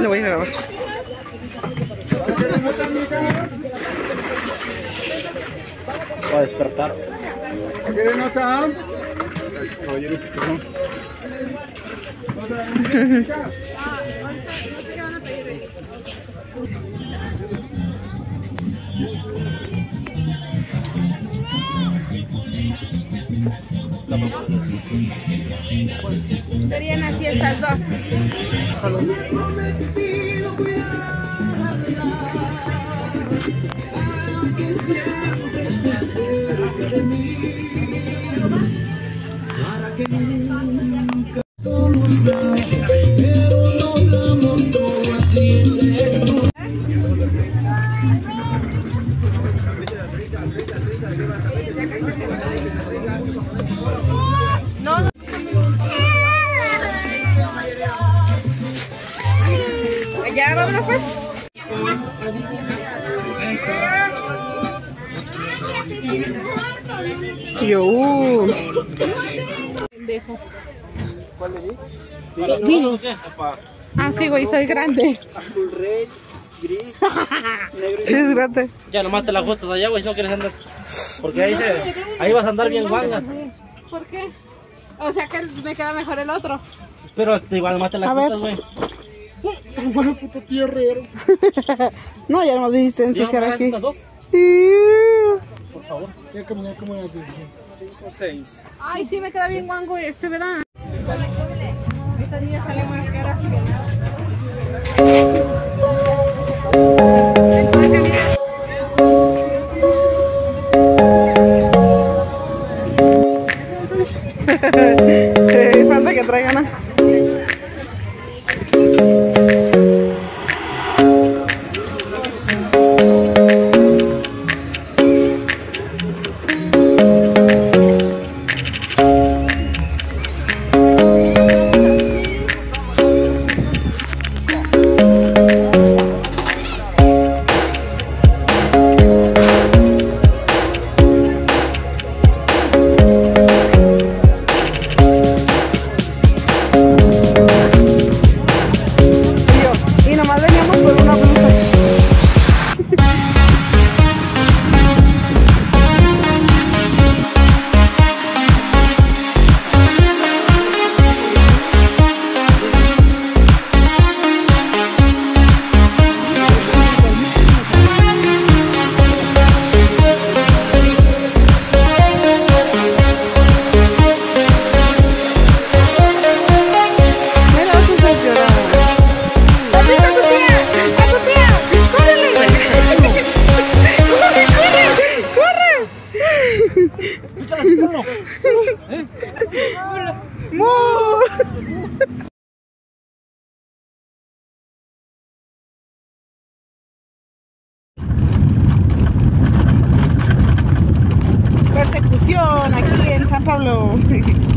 Lo voy a grabar. Va a despertar. ¿Quieren nota? Serían así estas dos. Ya, vámonos pues. Yo. Pendejo. ¿Cuál le di? Ah, sí, güey, soy grande. Azul, red, gris, negro Sí, es grande. Ya nomás te la ajustas allá, güey, si no quieres andar. Porque ahí, se, ahí vas a andar bien guanga. ¿Por qué? O sea que me queda mejor el otro. Pero este, igual nomás te la ajustas, güey. Toma, puto tío herrero. No, ya no dijiste ¿Ya ensuciar aquí. estas dos? Por favor. Voy a caminar como así. 5 o 6. Ay, sí, me queda bien guango este, ¿verdad? Eh, ¡Mu! Persecución aquí en San Pablo.